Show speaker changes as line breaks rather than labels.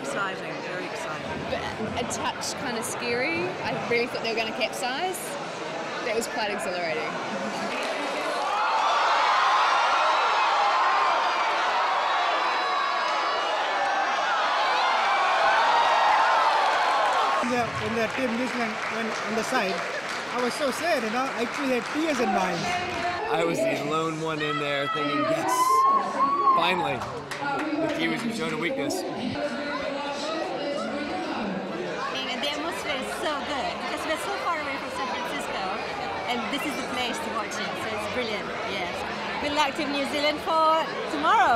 exciting, very exciting.
But a touch kind of scary. I really thought they were going to capsize. That was quite exhilarating.
When the, when the team New Zealand went on the side, I was so sad, you know. I actually had tears in my eyes.
I was the lone one in there thinking, yes, finally, the Kiwis have shown a weakness.
And the atmosphere is so good because we're so far away from San Francisco, and this is the place to watch it. So it's brilliant. Yes. Good luck to New Zealand for tomorrow.